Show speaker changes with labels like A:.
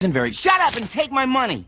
A: isn't very-
B: Shut up and take my money!